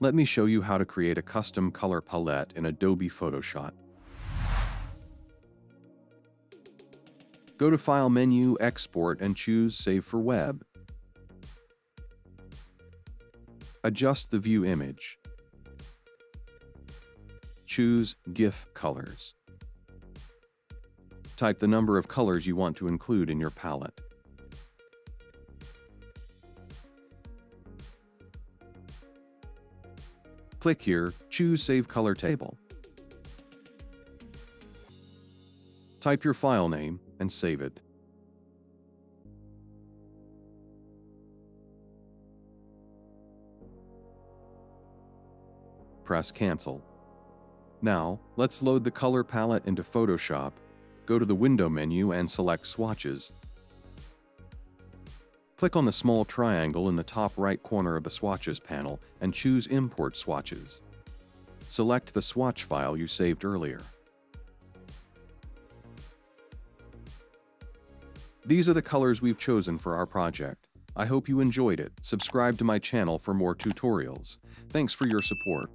Let me show you how to create a custom color palette in Adobe Photoshop. Go to File menu, Export, and choose Save for Web. Adjust the view image. Choose GIF colors. Type the number of colors you want to include in your palette. Click here, choose Save Color Table. Type your file name and save it. Press Cancel. Now, let's load the color palette into Photoshop. Go to the Window menu and select Swatches Click on the small triangle in the top right corner of the Swatches panel and choose Import Swatches. Select the swatch file you saved earlier. These are the colors we've chosen for our project. I hope you enjoyed it. Subscribe to my channel for more tutorials. Thanks for your support.